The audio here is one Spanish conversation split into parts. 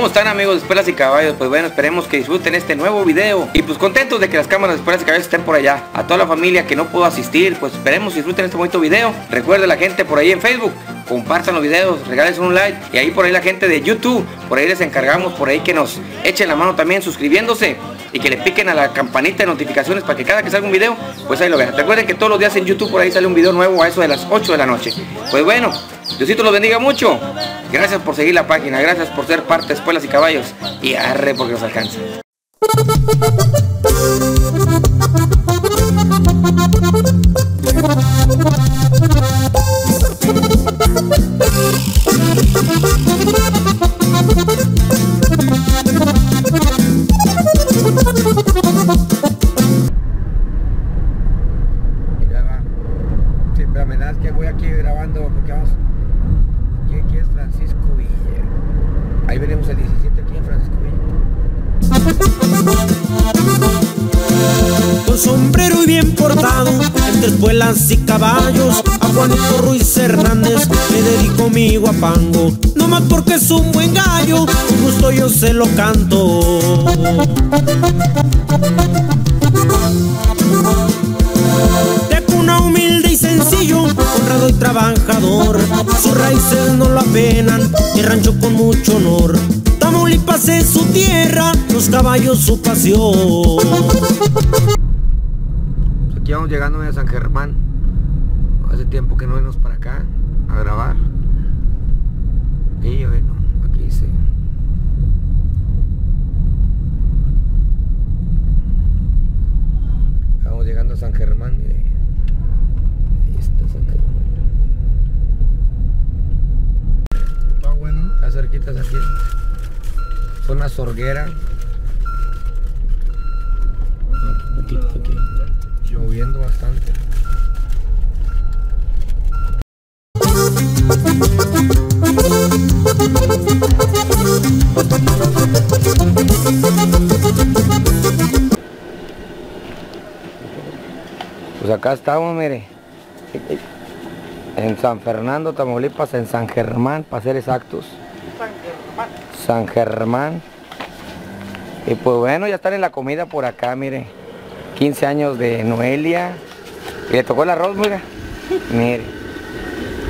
¿Cómo están amigos de Espuelas y Caballos? Pues bueno, esperemos que disfruten este nuevo video. Y pues contentos de que las cámaras de Espuelas y Caballos estén por allá. A toda la familia que no pudo asistir, pues esperemos disfruten este bonito video. Recuerde la gente por ahí en Facebook Compartan los videos, regalen un like. Y ahí por ahí la gente de YouTube Por ahí les encargamos, por ahí que nos echen la mano también suscribiéndose y que le piquen a la campanita de notificaciones para que cada que salga un video, pues ahí lo vean. Recuerden que todos los días en YouTube por ahí sale un video nuevo a eso de las 8 de la noche. Pues bueno, Diosito los bendiga mucho. Gracias por seguir la página, gracias por ser parte de Espuelas y Caballos. Y arre porque nos alcanza. grabando porque vamos. Aquí es Francisco Villa. Ahí venimos el 17 aquí en Francisco Villa. Con sombrero y bien portado, entre espuelas y caballos, a Juanito Ruiz Hernández le dedico mi guapango. No más porque es un buen gallo, con gusto yo se lo canto. De cuna humilde trabajador, sus raíces no lo apenan, y rancho con mucho honor. Tamaulipas es su tierra, los caballos su pasión. Aquí vamos llegando a San Germán. Hace tiempo que no venimos para acá a grabar. Y bueno, aquí dice. Vamos llegando a San Germán, mire. Ahí está San Germán. Está bueno, está cerquitas aquí. Zona sorguera. Aquí. Lloviendo bastante. Pues acá estamos, mire. En San Fernando, Tamaulipas, en San Germán, para ser exactos. San Germán. Y pues bueno, ya están en la comida por acá, mire. 15 años de Noelia. Y le tocó el arroz, mira. Mire.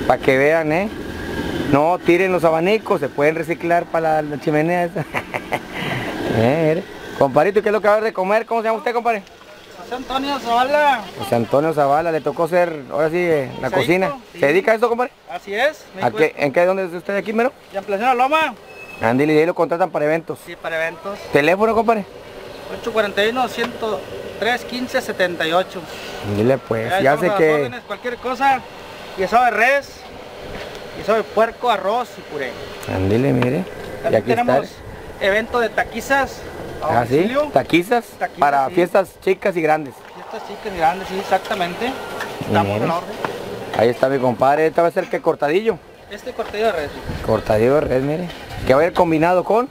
Para que vean, ¿eh? No tiren los abanicos, se pueden reciclar para la, chimenea esa. eh, mire. Comparito, ¿qué es lo que va a de comer? ¿Cómo se llama usted, compadre? José Antonio Zavala. José Antonio Zavala, le tocó ser, ahora sí, eh, la cocina. sí. ¿Se dedica a esto, compadre? Así es. ¿A qué, ¿En qué, dónde es usted aquí, mero? ¿Y en Plaza de la Loma? Andile, y ahí lo contratan para eventos. Sí, para eventos. ¿Teléfono, compadre? 841 103 15 78. Dile pues, ya sé que... órdenes, cualquier cosa. Guisado de res, guisado de puerco, arroz y puré. Andile, mire. Y aquí está. tenemos evento de taquizas. ¿Ah, sí? Taquizas, Taquizas, para sí. fiestas chicas y grandes. Fiestas chicas y grandes, sí, exactamente. Estamos en orden. Ahí está mi compadre, esta va a ser que cortadillo. Este cortadillo de res. Cortadillo de red, mire. Que va a ir combinado con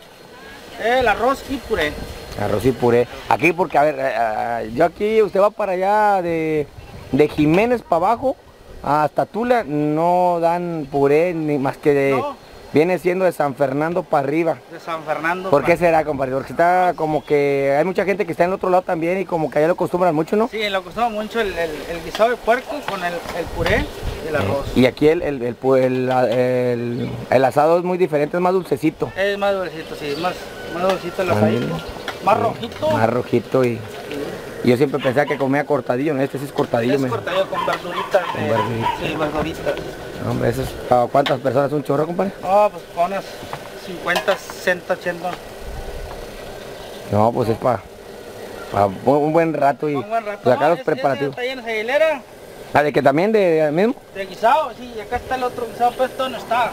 El arroz y puré. arroz y puré. Aquí porque, a ver, eh, eh, yo aquí, usted va para allá de, de Jiménez para abajo hasta Tula, no dan puré ni más que de... No. Viene siendo de San Fernando para arriba. De San Fernando. ¿Por qué será, compadre? Porque está como que hay mucha gente que está en el otro lado también y como que allá lo acostumbran mucho, ¿no? Sí, lo costó mucho el, el, el guisado de puerco con el, el puré y el arroz. Y aquí el, asado es muy diferente, es más dulcecito. Es más dulcito, sí, más, más dulcito el asadito. Más rojito. Más rojito y, yo siempre pensaba que comía cortadillo, ¿no? Este sí es cortadillo. Es me- cortadillo con verduritas. Con verduritas. Sí, verduritas. Hombre, eso es, ¿para cuántas personas un chorro, compadre? No, pues pones 50, 60, 80. No, pues es para un buen rato y Un buen rato. pues acá No, los preparativos. Está Ah, de que también de, de mismo. de guisado, sí, y acá está el otro guisado, pues esto no está.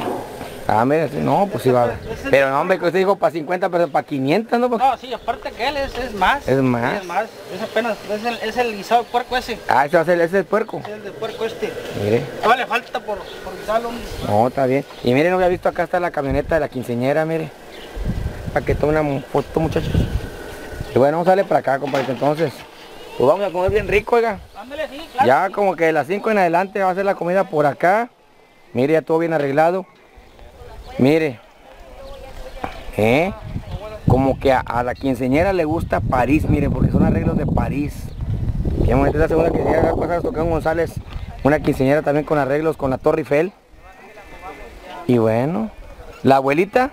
Ah, mira, sí, no, pues sí va. Pero no, hombre, que usted dijo para 50, pero para 500, ¿no? No, sí, aparte que él es, es más. Es más. Sí, es más. Es apenas, es el, es el guisado de puerco ese. Ah, ese va a ser, ese es el puerco. Es el de puerco este. Mire, Todavía le falta por, por guisarlo. no, está bien. Y miren, no había visto acá está la camioneta de la quinceñera, mire. para que tome una foto, muchachos. Y bueno, vamos a darle para acá, compadre. Entonces, pues vamos a comer bien rico, oiga. Ándale, sí, claro. Ya como que de las 5 en adelante va a ser la comida por acá. Mire, ya todo bien arreglado. Mire. ¿Eh? Como que a, a la quinceñera le gusta París, mire, porque son arreglos de París. Meter la segunda quinceñera, nos tocó en González, una quinceñera también con arreglos con la Torre Eiffel. Y bueno, la abuelita,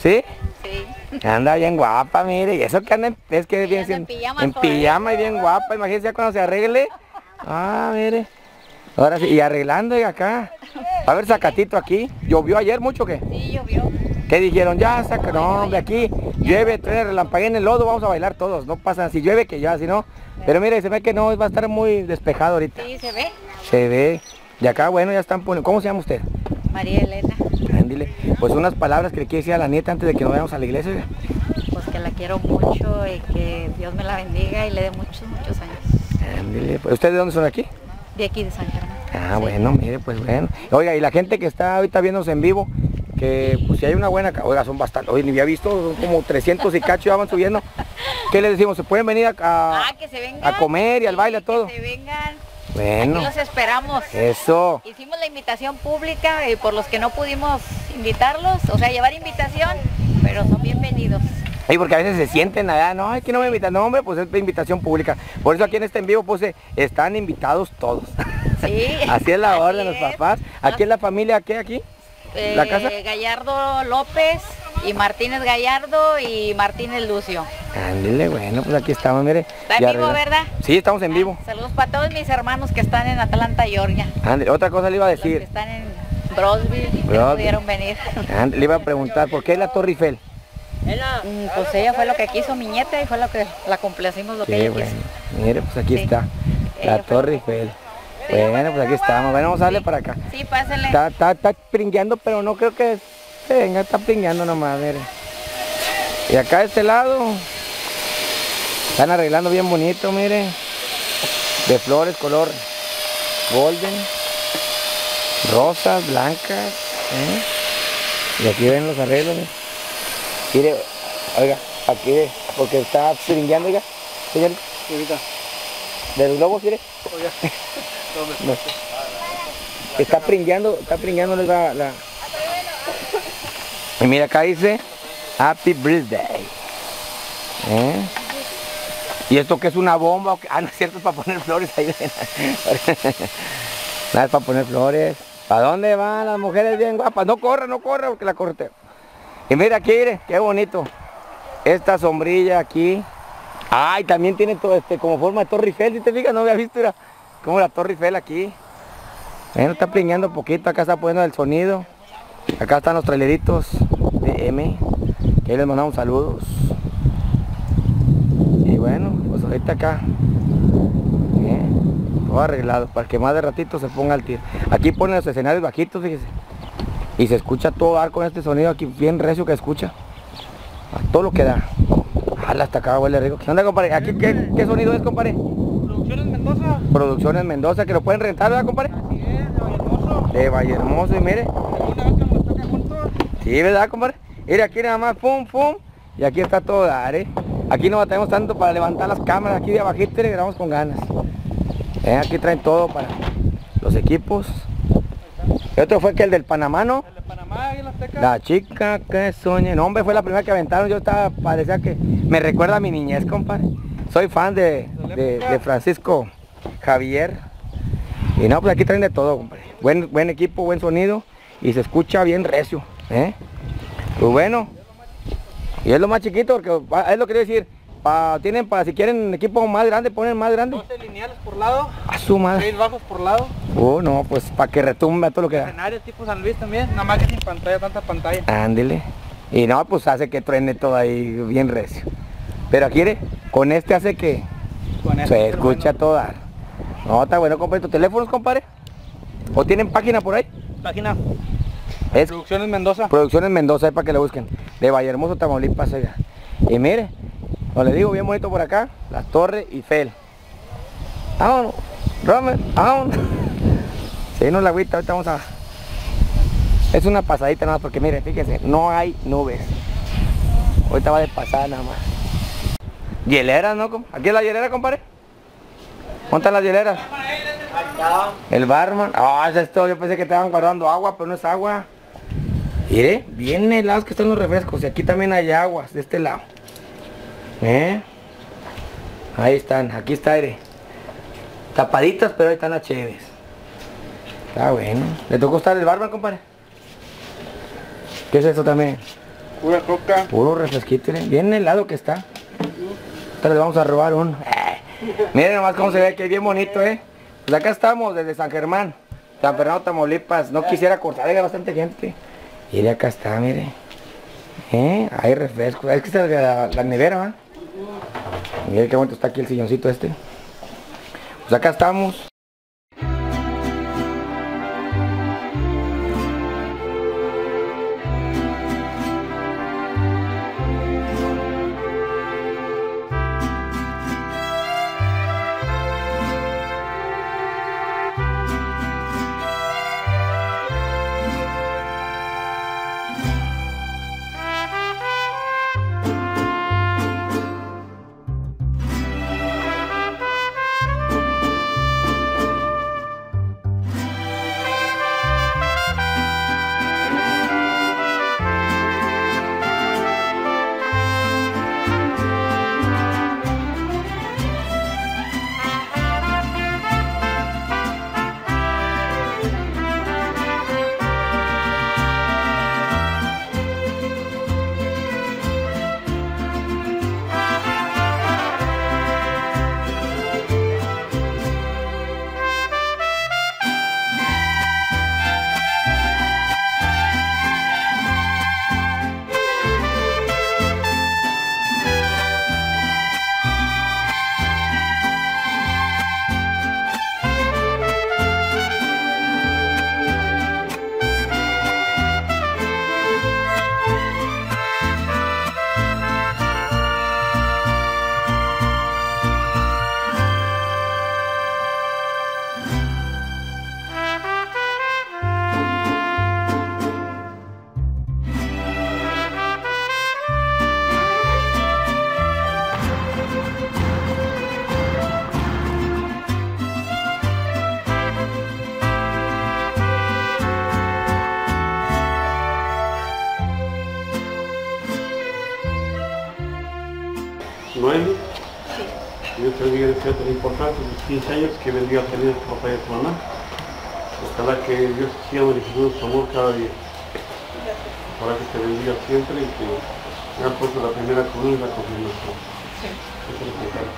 ¿sí? Sí. Anda bien guapa, mire, y eso que anda en, es que bien en siendo- pijama en pijama y bien guapa, imagínense ya cuando se arregle. Ah, mire. Ahora sí, y arreglando y acá. A haber sacatito aquí. ¿Llovió ayer mucho o qué? Sí, llovió. ¿Qué dijeron? Ya saca, no, hombre, aquí llueve, trae relampaguea en el lodo, vamos a bailar todos. No pasa, si llueve que ya, si no. Pero mire, se ve que no, va a estar muy despejado ahorita. Sí, se ve. Se ve. Y acá, bueno, ya están poniendo. ¿Cómo se llama usted? María Elena. Ándele. Pues unas palabras que le quiere decir a la nieta antes de que nos vayamos a la iglesia. Pues que la quiero mucho y que Dios me la bendiga y le dé muchos, muchos años. Ándele. Pues, ¿Ustedes de dónde son aquí? De aquí de San Germán. Ah, Sí. bueno, mire, pues bueno. Oiga, y la gente que está ahorita viéndose en vivo, que pues si hay una buena, oiga, son bastante, oye, ni había visto, son como 300 y cacho ya van subiendo. ¿Qué les decimos? ¿Se pueden venir a, a- Ah, que se vengan. a comer y al baile, a que todo? se vengan. Bueno, Aquí los esperamos. eso. Hicimos la invitación pública y por los que no pudimos invitarlos, o sea, llevar invitación, pero son bienvenidos. Ay, porque a veces se sienten allá, no, es que no me invitan, no, hombre, pues es invitación pública. Por eso aquí en este en vivo, eh, están invitados todos. Sí. Así es la orden, los papás. Aquí es la familia, ¿qué aquí? ¿La Eh, casa? Gallardo López y Martínez Gallardo y Martínez Lucio. Ándale, bueno, pues aquí estamos, mire. Está en vivo, ¿verdad? Sí, estamos en vivo. Saludos para todos mis hermanos que están en Atlanta, Georgia. Ándale, otra cosa le iba a Los que decir. están en Brosville y que Brosville. no pudieron venir. Ándale, le iba a preguntar, ¿por qué la Torre Eiffel? Pues ella fue lo que quiso mi nieta y fue lo que la complacimos lo que Qué ella bueno. quiso. Mire, pues aquí Sí. está. La Ella Torre Eiffel. Sí. Bueno, pues aquí estamos. Bueno, vamos a darle Sí. para acá. Sí, pásenle. Está, está, está pringueando, pero no creo que se venga, está pringueando nomás, mire. Y acá de este lado, están arreglando bien bonito, mire. De flores, color golden, rosas, blancas. ¿eh? Y aquí ven los arreglos, mire. Mire, oiga, aquí, porque está pringueando, oiga. Señorita, de los globos, mire. No. Está pringueando, está pringueando la, la... Y mira acá dice Happy Birthday. ¿Eh? ¿Y esto qué es una bomba? o? Ah, no es cierto, es para poner flores ahí. Nada, es para poner flores. ¿Para dónde van las mujeres bien guapas? No corra, no corra, porque la corte. Y mira aquí, qué bonito. Esta sombrilla aquí. Ay, también tiene todo este, como forma de Torre Eiffel, si te fijas, no había visto, era como la Torre Eiffel aquí. Bueno, está pringueando poquito, acá está poniendo el sonido. Acá están los traileritos de M, que les mandamos saludos. Y bueno, pues ahorita acá, todo arreglado, para que más de ratito se ponga al tiro. Aquí ponen los escenarios bajitos, fíjese. Y se escucha todo dar con este sonido aquí, bien recio que escucha. A todo lo que da. Jala hasta acá, huele rico. ¿Qué onda, compadre? ¿Aquí qué, qué sonido es, compadre? Producciones Mendoza. Producciones Mendoza, que lo pueden rentar, ¿verdad, compadre? Así es, de Vallehermoso. De Valle Hermoso, y mire. Una vez que nos toque juntos. Sí, ¿verdad, compadre? Mire, aquí nada más, pum, pum. Y aquí está todo dar, ¿eh? Aquí no batallamos tanto para levantar las cámaras, aquí de abajito le grabamos con ganas. Eh, aquí traen todo para los equipos. Y otro fue que el del Panamá, ¿no? El de Panamá y la Azteca. La chica que soñé. No, hombre, fue la primera que aventaron. Yo estaba, parecía que me recuerda a mi niñez, compadre. Soy fan de, de- de Francisco Javier. Y no, pues aquí traen de todo, compadre. Buen, buen equipo, buen sonido. Y se escucha bien recio. ¿eh? Pues bueno. Y es lo más chiquito, porque va- es lo que quiero decir. Pa, tienen para si quieren equipo más grande, ponen más grande. 12 lineales por lado. A su madre. 6 bajos por lado. Oh, no, pues para que retumbe a todo lo que da. Escenario tipo San Luis también. Nada más que sin pantalla, tanta pantalla. Ándele. Y no, pues hace que truene todo ahí bien recio. Pero aquí, con este hace que Con eso, se escucha bueno. todo dar. No, está bueno, compadre. ¿Tus teléfonos, compadre? ¿O tienen página por ahí? Página. Es Producciones Mendoza. Producciones Mendoza, ahí para que le busquen. De Vallehermoso, Tamaulipas, oiga. Y mire, no le digo bien bonito por acá, la Torre Eiffel. Vámonos, Romer, vámonos. Se vino la agüita, ahorita vamos a... Es una pasadita nada más porque mire, fíjese, no hay nubes. Ahorita va de pasada nada más. Hieleras, ¿no? ¿Aquí es la hielera, compadre? ¿Dónde están las hieleras? El barman. Ah, es esto. Yo pensé que estaban guardando agua, pero no es agua. Mire, bien helados que están los refrescos. Y aquí también hay aguas, de este lado. ¿Eh? Ahí están, aquí está aire. Tapaditas, pero ahí están las chéves. Está bueno. ¿Le tocó estar el barman, compadre? ¿Qué es esto también? Pura coca. Puro refresquito, miren. bien helado que está. Ahorita les vamos a robar uno. Eh, Miren nomás cómo se ve que bien bonito, eh. Pues acá estamos desde San Germán, San Fernando, Tamaulipas. No quisiera cortar, hay bastante gente. Mire, acá está, mire. Eh, hay refresco. Es que está la, la nevera, ¿va? Mire qué bonito está aquí el silloncito este. Pues acá estamos. En tan importante, los 15 años que bendiga a tener a tu papá y a tu mamá. Ojalá que Dios siga manifestando su amor cada día. Ojalá que te bendiga siempre y que me ha puesto la primera comunión y la confirmación. Eso es lo que quiero.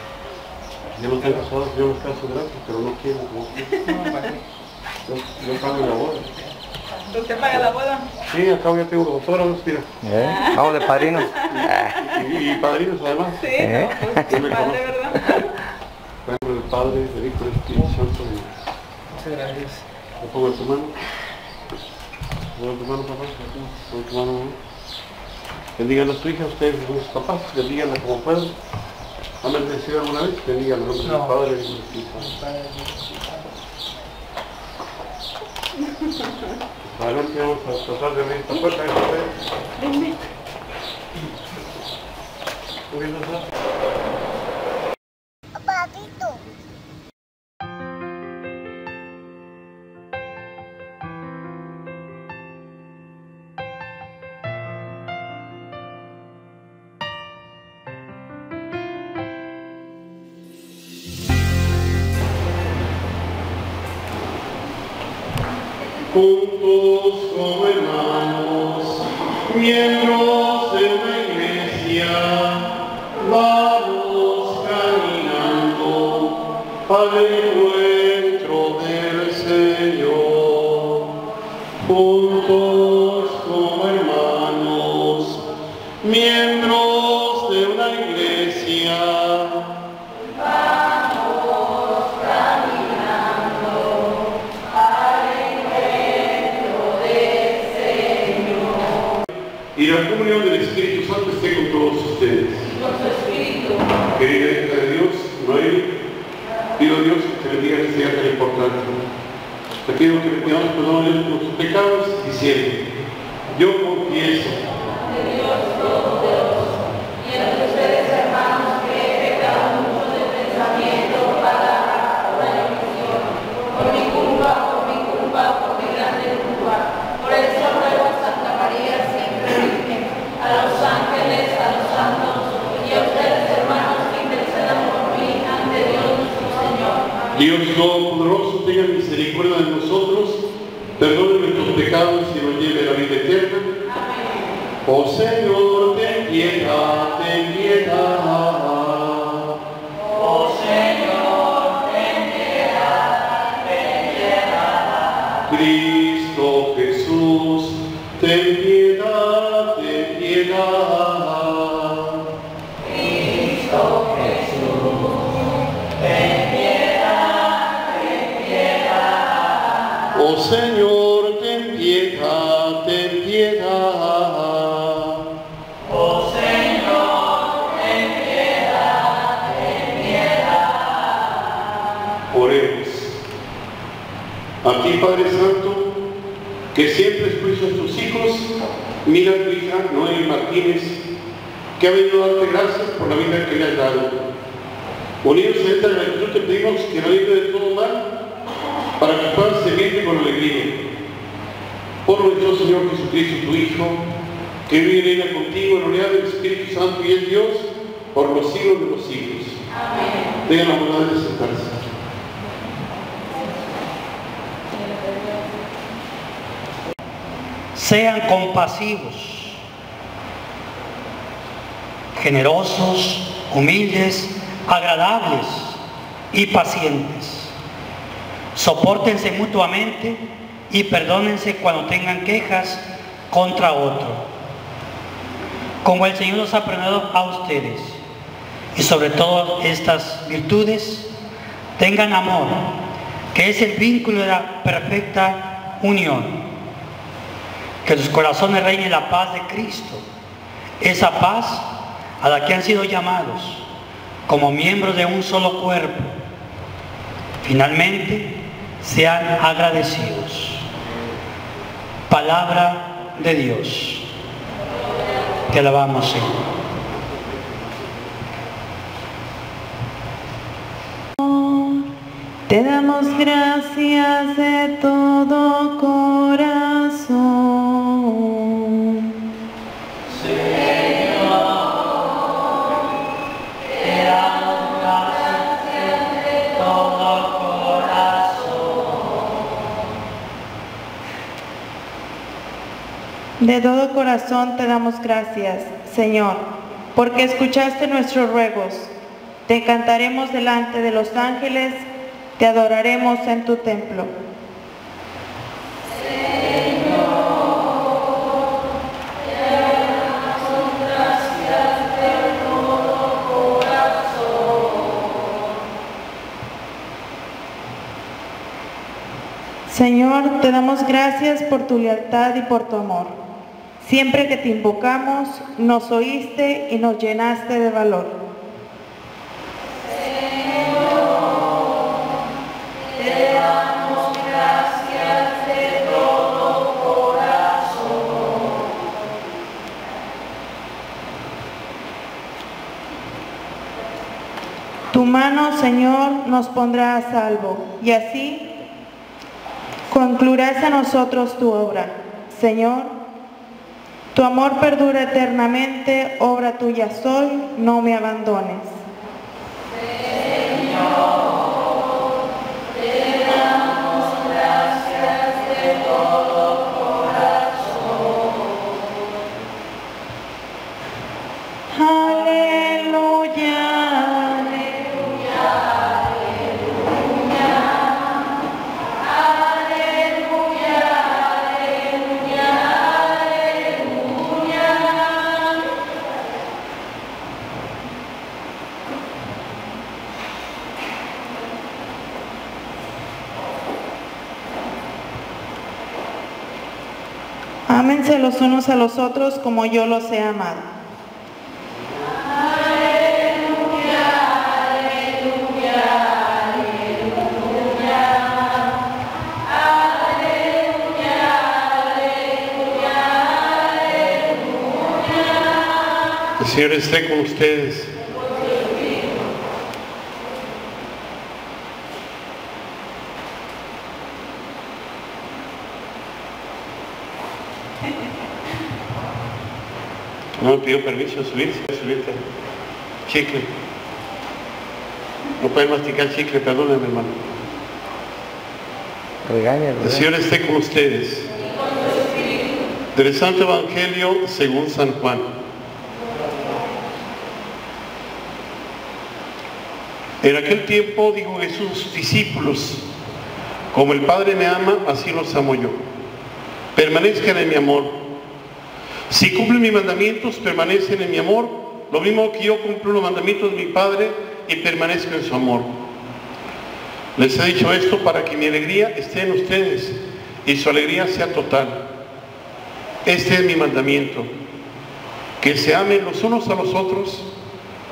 Ya no están casados, yo me caso gratis, pero no quiero como. Yo, yo pago la boda. ¿Usted paga la boda? Sí, acabo ya tengo los autógrafos, mira. ¿Eh? Vamos de padrinos. Y, y padrinos además. Sí, ¿Eh? no, pues padre, ¿verdad? Por ejemplo, el Padre, el Hijo, el Espíritu Santo. y- Muchas gracias. ¿Le pongo tu mano? ¿Le pongo tu mano, papá? ¿Le pongo tu mano? Bendigan a su hija, ustedes son sus papás, bendiganla como puedan. ¿Han bendecido alguna vez? Bendigan en nombre del. Padre, del Hijo y del Espíritu Santo. Adelante, vamos a tratar de abrir esta puerta. ¿eh? Muy bien, Aleluia. Tus pecados Padre Santo, que siempre escuchas a tus hijos, mira a tu hija Noé Martínez, que ha venido a darte gracias por la vida que le has dado. Unidos en esta gratitud te pedimos que no libre de todo mal, para que puedas servirte con alegría. Por nuestro Señor Jesucristo, tu Hijo, que vive y reina contigo en unidad del Espíritu Santo y es Dios, por los siglos de los siglos. Tengan la bondad de sentarse. Sean compasivos, generosos, humildes, agradables y pacientes. Soportense mutuamente y perdónense cuando tengan quejas contra otro. Como el Señor los ha premiado a ustedes. Y sobre todo estas virtudes, tengan amor, que es el vínculo de la perfecta unión. Que sus corazones reine la paz de Cristo, esa paz a la que han sido llamados como miembros de un solo cuerpo. Finalmente, sean agradecidos. Palabra de Dios. Te alabamos, Señor. Te damos gracias de todo De todo corazón te damos gracias, Señor, porque escuchaste nuestros ruegos. Te cantaremos delante de los ángeles, te adoraremos en tu templo. Señor, te damos gracias por tu lealtad y por tu amor. Siempre que te invocamos, nos oíste y nos llenaste de valor. Tu mano, Señor, nos pondrá a salvo y así concluirás a nosotros tu obra. Señor, tu amor perdura eternamente, obra tuya soy, no me abandones. Los unos a los otros como yo los he amado. El Señor esté con ustedes. No me pidió permiso subirse, subirte. Chicle. No pueden masticar chicle, perdónenme, hermano. El Señor esté con ustedes. Del Santo Evangelio según San Juan. En aquel tiempo dijo Jesús a sus discípulos, como el Padre me ama, así los amo yo. Permanezcan en mi amor. Si cumplen mis mandamientos, permanecen en mi amor, lo mismo que yo cumplo los mandamientos de mi Padre y permanezco en su amor. Les he dicho esto para que mi alegría esté en ustedes y su alegría sea total. Este es mi mandamiento, que se amen los unos a los otros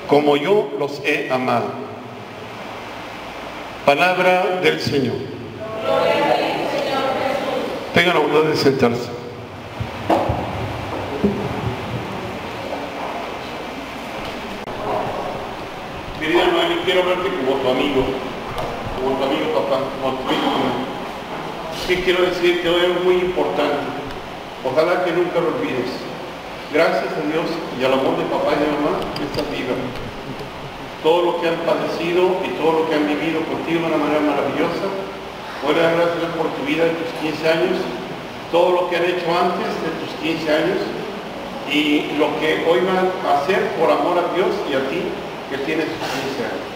como yo los he amado. Palabra del Señor. Tengan la bondad de sentarse. Querida Noemi, quiero verte como tu amigo, como tu amigo papá, como tu. Sí quiero decirte hoy algo muy importante. Ojalá que nunca lo olvides. Gracias a Dios y al amor de papá y de mamá, estás viva. Todo lo que han padecido y todo lo que han vivido contigo de una manera maravillosa. Voy a dar gracias por tu vida de tus 15 años, todo lo que han hecho antes de tus 15 años y lo que hoy van a hacer por amor a Dios y a ti que tienes tus 15 años.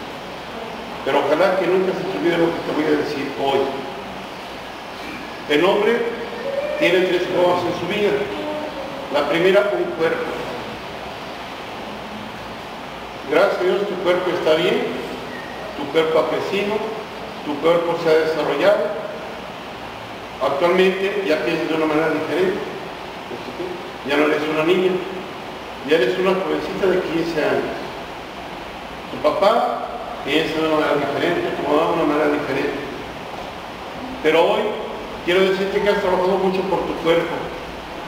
Pero ojalá que nunca se te olvide lo que te voy a decir hoy. El hombre tiene tres cosas en su vida. La primera, un cuerpo. Gracias a Dios tu cuerpo está bien, tu cuerpo ha crecido, tu cuerpo se ha desarrollado. Actualmente ya piensas de una manera diferente. Ya no eres una niña, ya eres una jovencita de 15 años. Tu papá piensa de una manera diferente, mamá de una manera diferente. Pero hoy quiero decirte que has trabajado mucho por tu cuerpo.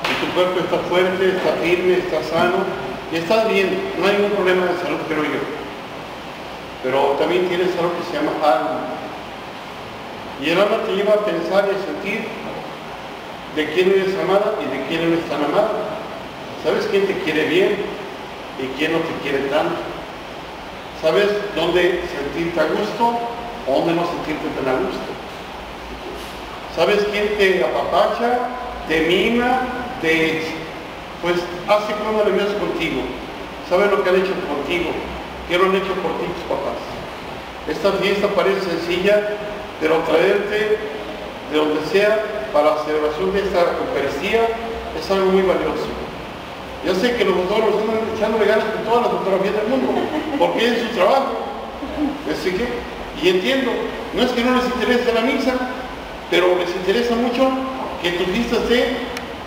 Y tu cuerpo está fuerte, está firme, está sano y estás bien. No hay ningún problema de salud, creo yo. Pero también tienes algo que se llama alma. Y el alma te lleva a pensar y a sentir de quién eres amada y de quién eres tan amada. ¿Sabes quién te quiere bien y quién no te quiere tanto? ¿Sabes dónde sentirte a gusto o dónde no sentirte tan a gusto? ¿Sabes quién te apapacha, te mima, te pues hace cosas maravillosas contigo? ¿Sabes lo que han hecho contigo? ¿Qué lo han hecho por ti tus papás? Esta fiesta parece sencilla, pero traerte de donde sea para la celebración de esta Eucaristía es algo muy valioso. Yo sé que los fotógrafos andan echándole ganas con todas las fotografías del mundo, porque es su trabajo. Así que, y entiendo, no es que no les interese la misa, pero les interesa mucho que tu vista esté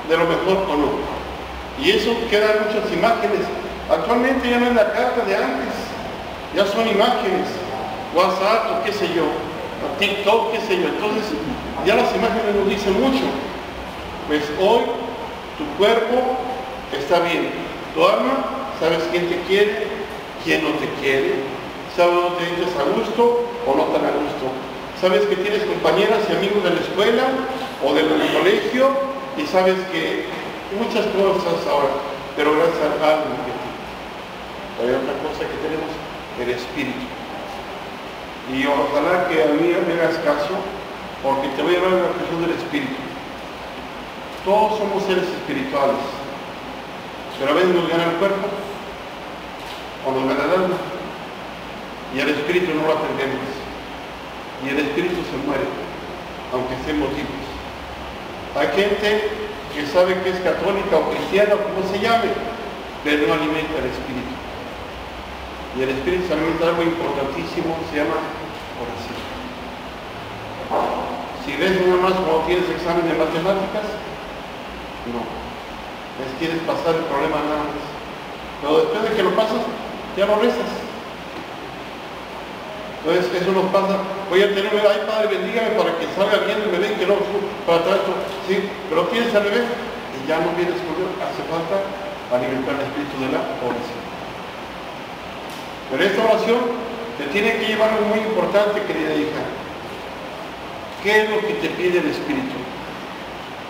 de lo mejor o no. Y eso quedan muchas imágenes. Actualmente ya no es la carta de antes, ya son imágenes, WhatsApp o qué sé yo, TikTok, qué sé yo. Entonces, ya las imágenes nos dicen mucho. Pues hoy tu cuerpo está bien, tu alma, sabes quién te quiere, quién no te quiere, sabes dónde te a gusto o no tan a gusto. Sabes que tienes compañeras y amigos de la escuela o del colegio y sabes que muchas cosas ahora, pero gracias a algo que ti. Hay otra cosa que tenemos, el espíritu. Y ojalá que a mí me hagas caso, porque te voy a hablar de la cuestión del espíritu. Todos somos seres espirituales, pero a veces nos gana el cuerpo o nos gana el alma. Y el espíritu no lo atendemos. Y el espíritu se muere, aunque estemos vivos. Hay gente que sabe que es católica o cristiana, como se llame, pero no alimenta el espíritu. Y el espíritu se alimenta algo importantísimo, se llama oración. Si ves nada más cuando tienes examen de matemáticas, no. Es quieres pasar el problema nada más. Pero después de que lo pasas, ya lo rezas. Entonces eso nos pasa, voy a tener, ay padre, bendígame para que salga bien el bebé y que no para atrás, sí, pero tienes al bebé y ya no vienes con Dios, hace falta alimentar el espíritu de la oración. Pero esta oración te tiene que llevar algo muy importante, querida hija. ¿Qué es lo que te pide el espíritu?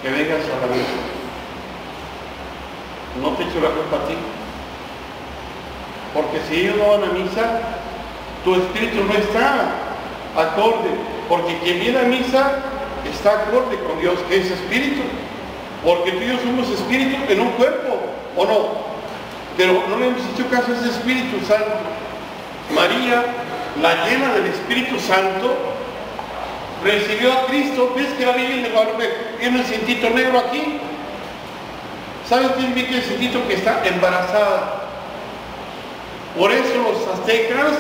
Que vengas a la misa. No te echo la culpa a ti. Porque si ellos no van a misa, tu espíritu no está acorde, porque quien viene a misa está acorde con Dios, que es espíritu, porque tú y yo somos espíritu en un cuerpo, ¿o no? Pero no le hemos hecho caso a ese Espíritu Santo. María, la llena del Espíritu Santo, recibió a Cristo. ¿Ves que la Virgen de Guadalupe tiene el cintito negro aquí? ¿Sabes quién indica el cintito que está embarazada? Por eso los aztecas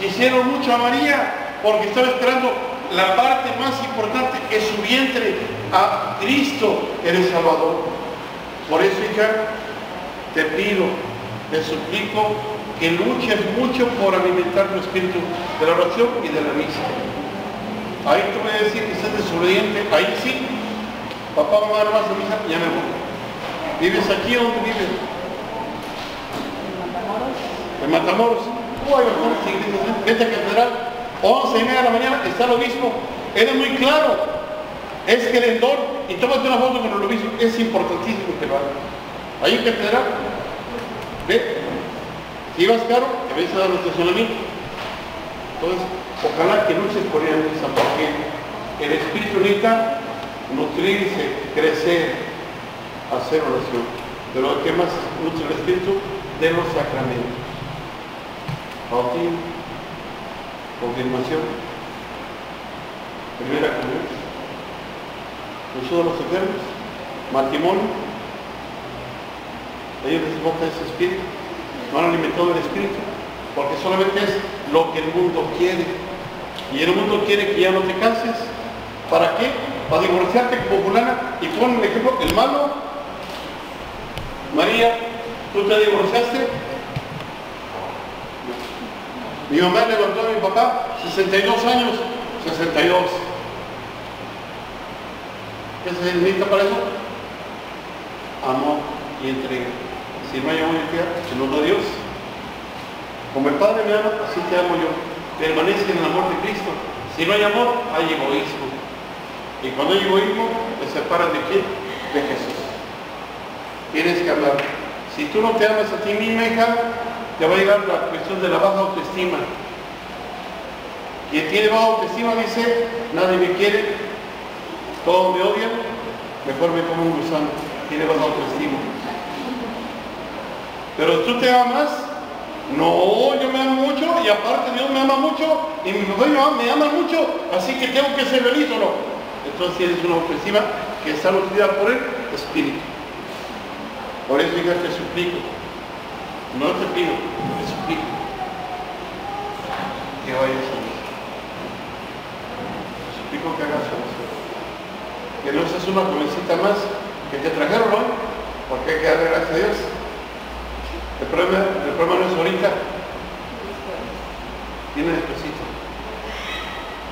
quisieron mucho a María, porque estaba esperando la parte más importante, que su vientre a Cristo, el Salvador. Por eso, hija, te pido, te suplico que luches mucho por alimentar tu espíritu de la oración y de la misa. Ahí tú me decir que estás desobediente, ahí sí, papá, mamá, no vas a misa, ya me voy. ¿Vives aquí o dónde vives? En Matamoros. Uy, bastantes iglesias. Vete a catedral, 11 y media de la mañana, está el obispo. Eres muy claro. Es querendón y tómate una foto con el obispo. Es importantísimo que lo haga. Ahí en catedral. Ve. Si vas caro, te ves a dar estacionamiento. Entonces, ojalá que luches por ir a misa, porque el espíritu necesita nutrirse, crecer, hacer oración. Pero que más nutre el espíritu de los sacramentos. Bautismo, confirmación, primera comunión, uso de los enfermos, matrimonio. Ellos les falta ese espíritu, no han alimentado el espíritu, porque solamente es lo que el mundo quiere. Y el mundo quiere que ya no te cases. ¿Para qué? Para divorciarte como fulana y pon el ejemplo, el malo. María, tú te divorciaste, mi mamá levantó a mi papá 62 años, 62. ¿Qué se necesita para eso? Amor y entrega. Si no hay amor y entrega, se lo da Dios. Como el Padre me ama, así te amo yo. Permanece en el amor de Cristo. Si no hay amor, hay egoísmo. Y cuando hay egoísmo, te separas de quién? De Jesús. Tienes que amar. Si tú no te amas a ti misma, hija, te va a llegar la cuestión de la baja autoestima. Quien tiene baja autoestima dice, nadie me quiere, todos me odian, mejor me como un gusano. Tiene baja autoestima. Pero tú te amas, no, yo me amo mucho y aparte Dios me ama mucho y mi mamá me ama mucho, así que tengo que ser feliz o no. Entonces tienes una autoestima que está nutrida por el espíritu. Por eso, hija, te suplico, no te pido, te suplico que vayas a mí. Te suplico que hagas eso. Que no seas una jovencita más que te trajeron hoy, porque hay que darle gracias a Dios. El problema, el problema no es ahorita, viene despacito.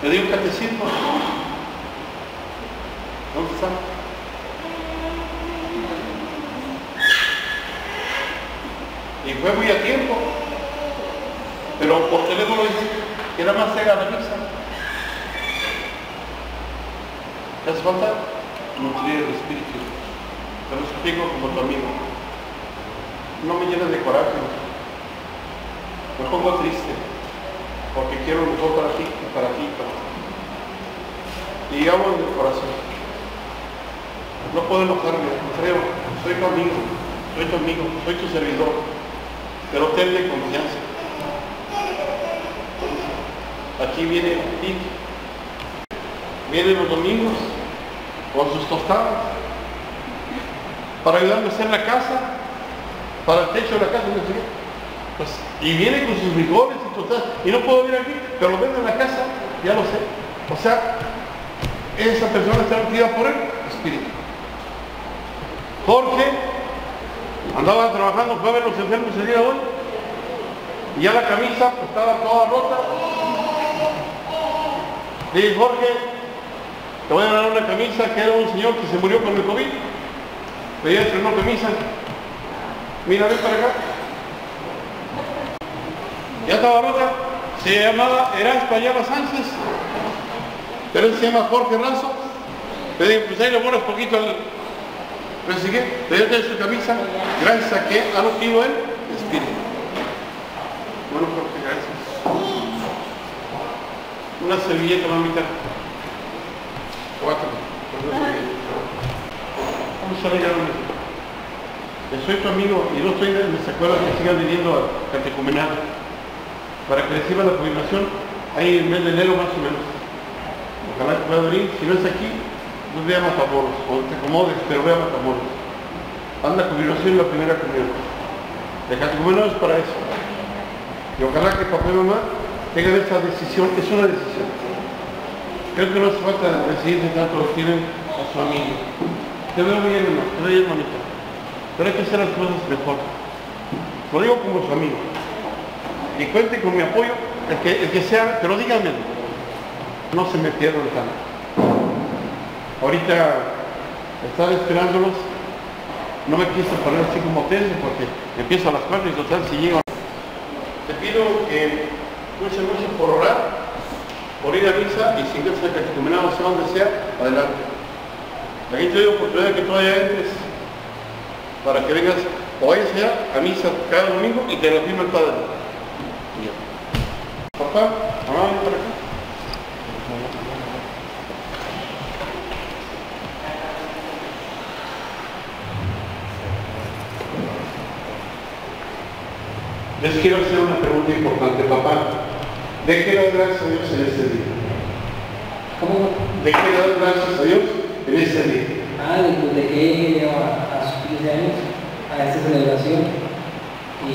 Te di un catecismo. ¿Dónde está? Y fue muy a tiempo. Pero por teléfono dice que era más cega la misa. ¿Te hace falta? Nutrir el espíritu. Te lo explico como tu amigo. No me llenes de coraje. Me pongo triste. Porque quiero lo mejor para ti y para ti para ti. Y amo en mi corazón. No puedo enojarme, creo. Soy tu amigo. Soy tu amigo. Soy tu servidor pero tenle confianza. Aquí viene Vic, viene los domingos con sus tostadas para ayudarme a hacer la casa, para el techo de la casa. Pues, y viene con sus frijoles y tostadas, y no puedo venir aquí, pero lo vendo en la casa, ya lo sé. O sea, esa persona está metida por el Espíritu. Jorge andaba trabajando, fue a ver los enfermos el día de hoy, y ya la camisa estaba toda rota. Le dije, Jorge, te voy a dar una camisa que era un señor que se murió con el COVID. Le dije, una camisa. Mira, ven para acá. Ya estaba rota. Se llamaba Eraspa Llama Sánchez. Pero él se llama Jorge Razo. Le dije, pues ahí le pones poquito al, pero sigue, de su camisa, gracias a que ha nutrido el espíritu. Bueno, Jorge, gracias. Una servilleta, mamita. Cuatro. Vamos a ver, soy tu amigo y no estoy en desacuerdo que sigan viniendo a catecumenal para que reciba la jubilación ahí en mes de enero más o menos. Ojalá que pueda venir. Si no es aquí, pues ve a Matamoros, o te acomodes, pero ve a Matamoros. Anda jubilación la primera comunión. El catecumenal es para eso. Y ojalá que papá y mamá tengan esta decisión, es una decisión. Creo que no hace falta decidir de tanto lo tienen a su amigo. Te veo bien, hermano, te veo bien, bonito. Pero hay que hacer las cosas mejor. Lo digo como su amigo. Y cuente con mi apoyo, el que, el que sea, pero díganme, no se me pierdan tanto. Ahorita estar esperándolos, no me quise poner así como tenso porque empiezo a las cuatro y total si llego. Te pido que muchas mucho por orar, por ir a misa y si quieres a catecumenado, sea donde sea, adelante. Aquí te doy oportunidad de que todavía entres para que vengas o vayas allá a misa cada domingo y te lo firme el Padre. Papá, mamá, Les quiero hacer una pregunta importante, papá. ¿De qué das gracias a Dios en este día? ¿Cómo? ¿De qué das gracias a Dios en este día? Ah, de, de que llegue a, a sus 15 años, a esta celebración. Y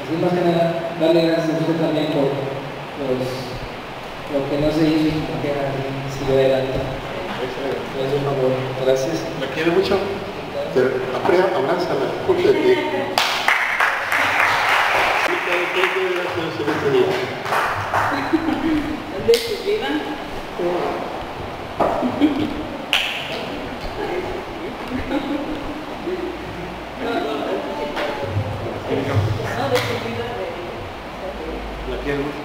así más que nada, darle gracias a usted también por los, lo que no se hizo y por que siguió adelante. Es un favor. Gracias. ¿La quiere mucho? Abrázala, escúchate. ¿De su vida? No, de su vida. ¿La quiere mucho?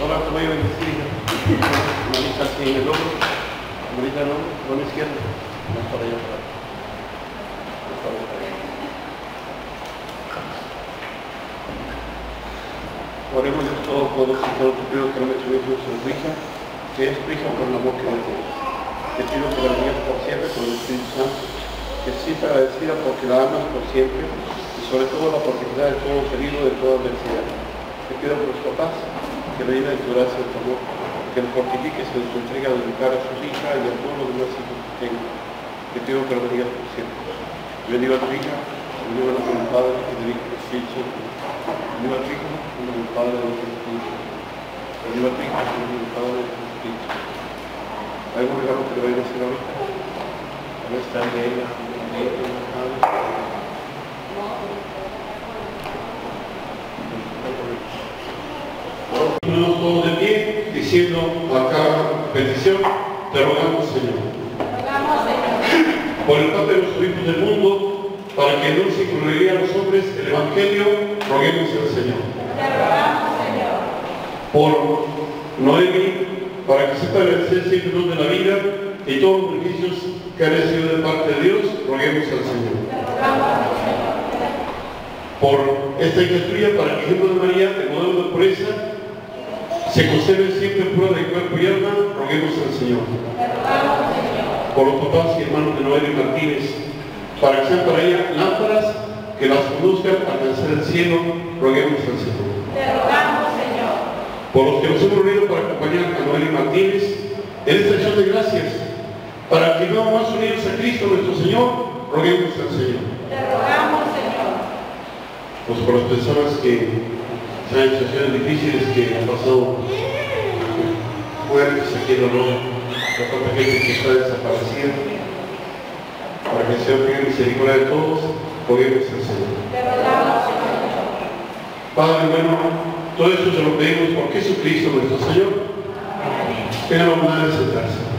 Ahora te voy a bendecir, hija. Manita así en el hombro. Manita en el hombro, mano izquierda. Más para allá. para- Por. Oremos de todo poderoso Señor, te pido que no me en su hija, que es hija por el amor que me tienes. Te pido que la bendigas por siempre con el Espíritu Santo, que siempre agradecida porque la amas por siempre y sobre todo la protegerá de todo peligro, de toda adversidad. Te pido por los papás que le llenen tu gracia y tu amor, que los fortifiques en su entrega de educar a sus hijas y a todos los demás hijos que tengan. Te pido que lo bendigas por siempre. Bendigo a tu hija, bendigo a tu Padre, y del Hijo. Bendigo a tu hija, bendigo Padre del Espíritu. Bendigo a tu hija, bendigo al Padre del Espíritu Santo. ¿Hay algún regalo que le vaya a hacer ahorita? ¿Dónde está el de ella? ¿El de ella? Ponemos todos de pie diciendo a cada petición, te rogamos Señor. Por el Padre de los hijos del mundo, para que no se incluiría a los hombres el Evangelio, roguemos al Señor. Por Noemi, para que sepa la esencia y luz de la vida y todos los beneficios que ha recibido de parte de Dios, roguemos al Señor. Por esta hija para que ejemplo de María, el modelo de pureza, se conserve siempre pura de cuerpo y alma, roguemos al Señor. Por los papás y hermanos de Noel y Martínez, para que sean para ella lámparas que las conduzcan a alcanzar el cielo, roguemos al Señor. Por los que nos hemos reunido para acompañar a Noel y Martínez en esta acción de gracias, para que vamos más unidos a Cristo nuestro Señor, roguemos al Señor. Pues por las personas que en situaciones difíciles, que han pasado fuertes aquí en honor, la tanta gente que está desaparecida, para que el Señor misericordia de todos, roguemos al Señor. Padre bueno, todo esto se lo pedimos por Jesucristo nuestro Señor. La bondad de sentarse.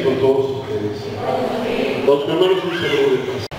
con todos ustedes. Los hermanos un saludo de paz.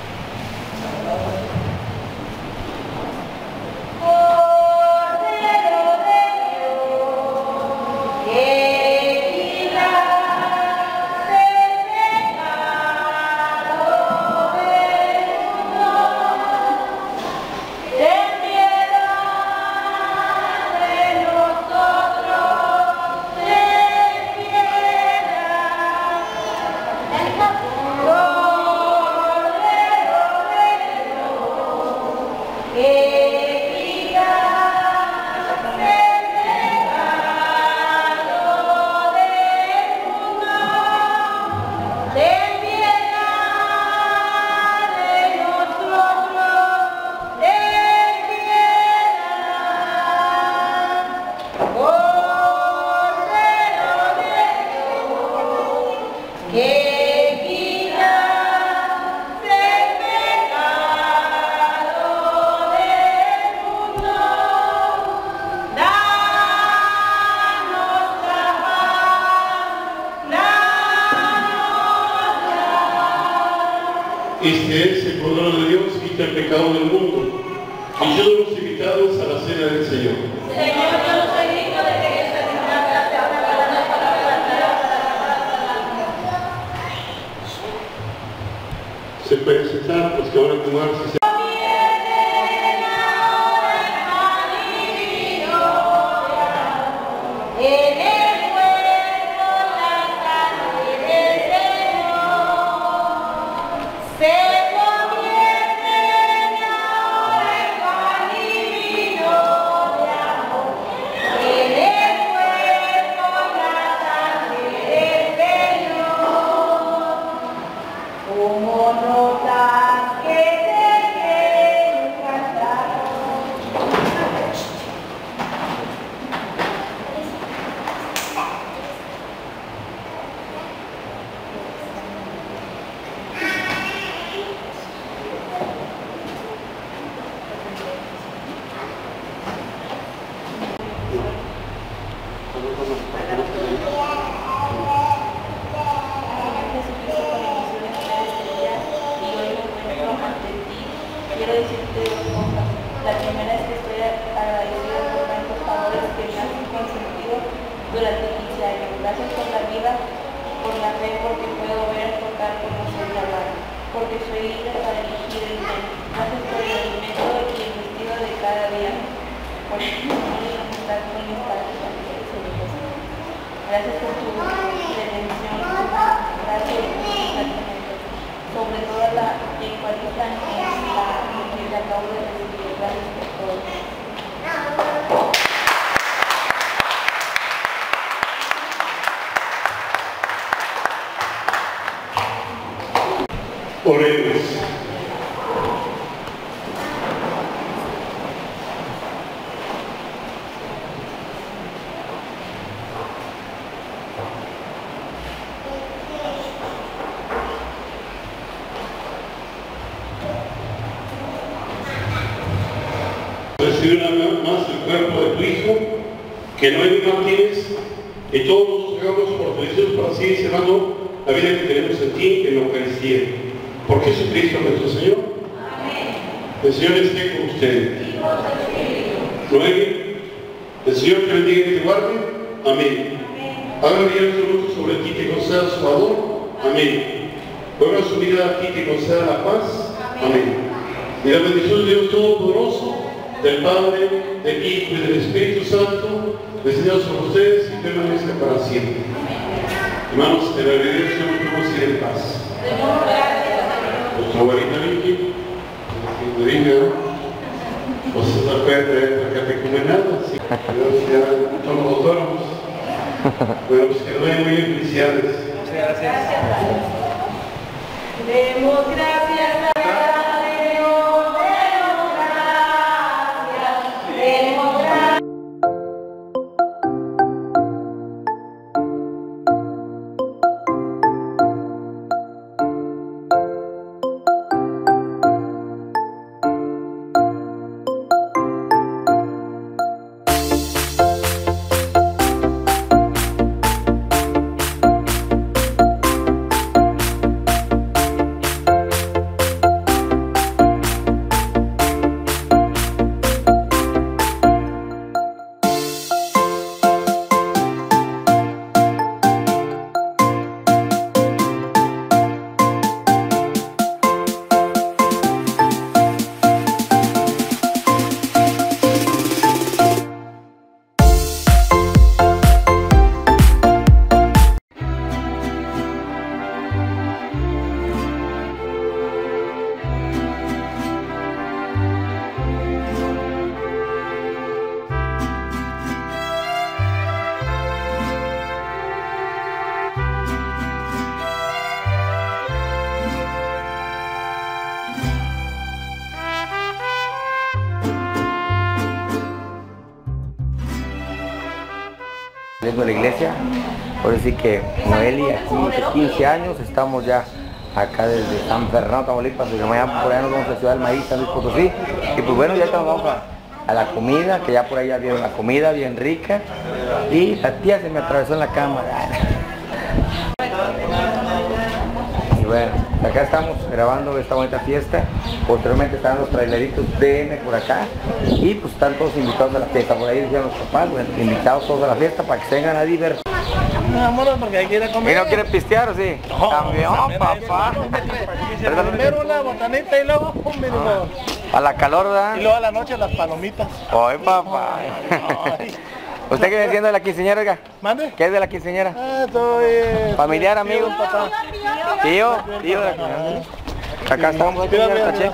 περισυντάρχος και ώρα που μου Gracias por tu prevención, sobre todo la encuadrita en la que acabo de recibir. Gracias por todo. Oremos. así, cerrando la vida que tenemos aquí en la Eucaristía. Por Jesucristo nuestro Señor. Amén. El Señor esté con ustedes. Rueguen. El Señor te bendiga y te guarde. Amén. Haga brillar su luz sobre ti, te conceda su favor. Amén. Vuelva su vida a ti, te conceda la paz. Amén. Y la bendición de Dios Todopoderoso, del Padre, del Hijo y del Espíritu Santo, desea sobre ustedes y permanezca para siempre. Hermanos, en la bendición podemos ir en paz. Nuestra abuelita Vicky, que diga, pues la perra la catecumenada, sí. Dios ya somos autónomos. Bueno, pues que no hay muy bien, felicidades. Muchas gracias. Demos gracias Saliendo de la iglesia, por decir que Noeli aquí hace 15 años, estamos ya acá desde San Fernando, Tamaulipas, y mañana por allá nos vamos a Ciudad del Maíz, San Luis Potosí, y pues bueno, ya nos vamos a, a la comida, que ya por ya vieron la comida bien rica, y la tía se me atravesó en la cámara. acá estamos grabando esta bonita fiesta. Posteriormente están los traileritos DM por acá. Y pues están todos invitados a la fiesta. Por ahí decían los papás, bueno, invitados todos a la fiesta para que se vengan a divertir. Vámonos porque hay que ir a comer. ¿Y no quieren pistear o sí? También, papá. Primero una botanita y luego un mínimo. A la calor, ¿verdad? Y luego a la noche las palomitas. Ay, papá. ¿Usted qué viene siendo de la quinceañera, oiga? ¿Mande? ¿Qué es de la quinceañera? Ah, soy... eh, ¿Familiar, amigo? tío, papá. Tío, tío de la quinceañera. Acá estamos, taché.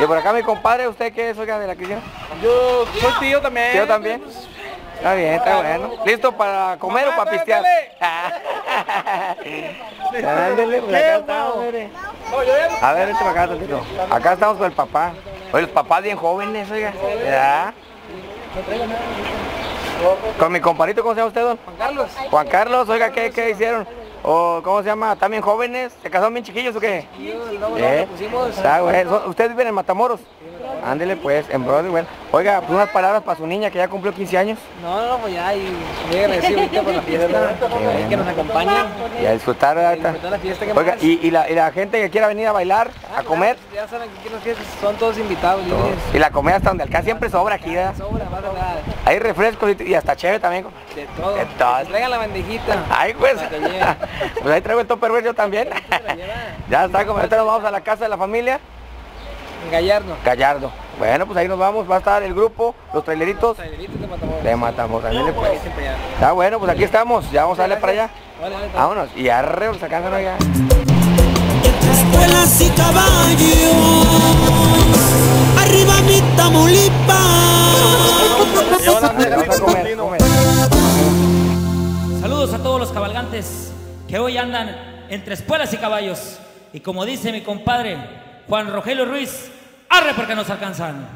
Y por acá mi compadre, ¿usted qué es, oiga, de la quinceañera? Yo soy tío también. ¿Tío también? Está bien, está bueno. ¿Listo para comer o para pistear? Ándele, pues acá estamos, mire. A ver, este para acá tantito. Acá estamos con el papá. Oye, los papás bien jóvenes, oiga. ¿Ya? Con mi compadrito, ¿cómo se llama usted, don? Juan Carlos. Juan Carlos, oiga, ¿qué, qué hicieron? ¿O cómo se llama? ¿También jóvenes? ¿Se casaron bien chiquillos o qué? ¿Eh? Está bueno. ¿Son- ¿Ustedes viven en Matamoros? Ándele pues, en bueno. Oiga, pues unas palabras para su niña que ya cumplió 15 años. No, no, pues ya, y muy agradecido ahorita por la fiesta, bueno. que nos acompañen. Y a disfrutar la fiesta, ¿qué Oiga, más? y, y la, y la gente que quiera venir a bailar, a comer, Ya saben que aquí las fiestas son todos invitados, libres. y la comida hasta donde alcanza, siempre sobra aquí, ¿verdad? Sobra, más de nada. Hay refrescos y, y hasta chévere también. De todo. De todo. Traigan la bandejita. Ay, pues. Pues ahí traigo el topperware yo también. ya está, como ahorita nos vamos a la casa de la familia. Gallardo. Gallardo. Bueno, pues ahí nos vamos, va a estar el grupo, los traileritos Traileritos de Matamoros. de Matamoros. Ándele, pues. Ya. Está bueno, pues aquí estamos, ya vamos a darle para allá. Vale, vale, pues. Vámonos, y arre, nos alcanzan allá. espuelas y caballos. Arriba mi Tamaulipas. Vamos a comer, comer. Saludos a todos los cabalgantes que hoy andan entre espuelas y caballos. Y como dice mi compadre Juan Rogelio Ruiz. Arre porque nos alcanzan.